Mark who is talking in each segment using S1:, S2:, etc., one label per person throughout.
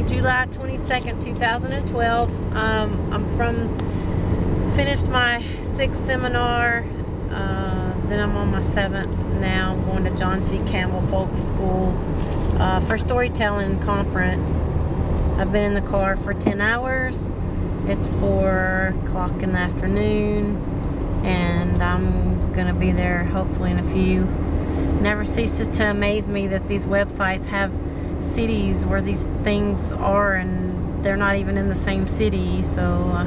S1: July 22nd, 2012. Um, I'm from, finished my sixth seminar, uh, then I'm on my seventh now. I'm going to John C. Campbell Folk School uh, for storytelling conference. I've been in the car for 10 hours. It's 4 o'clock in the afternoon and I'm gonna be there hopefully in a few. Never ceases to amaze me that these websites have cities where these things are and they're not even in the same city. So uh,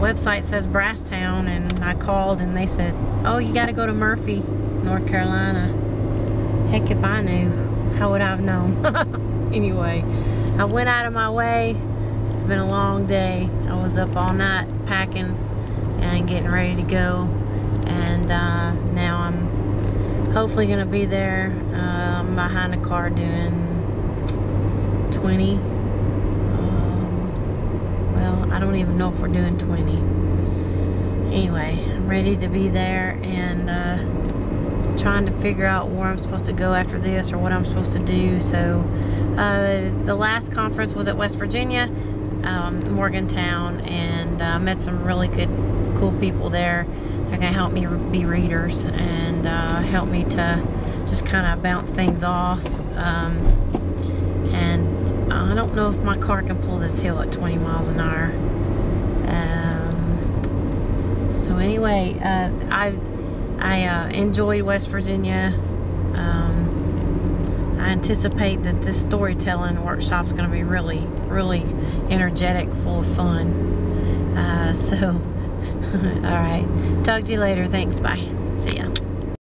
S1: website says Brasstown and I called and they said oh you got to go to Murphy North Carolina. Heck if I knew how would I have known? Anyway I went out of my way. It's been a long day. I was up all night packing and getting ready to go and uh, now I'm hopefully gonna be there uh, behind a car doing 20. Um, well, I don't even know if we're doing 20. Anyway, I'm ready to be there and uh, trying to figure out where I'm supposed to go after this or what I'm supposed to do. So, uh, the last conference was at West Virginia, um, Morgantown, and uh, met some really good, cool people there. They're gonna help me be readers and uh, help me to just kind of bounce things off. Um, and I don't know if my car can pull this hill at 20 miles an hour. Um, so anyway, uh, I I uh, enjoyed West Virginia. Um, I anticipate that this storytelling workshop is going to be really, really energetic, full of fun. Uh, so, all right. Talk to you later. Thanks. Bye. See ya.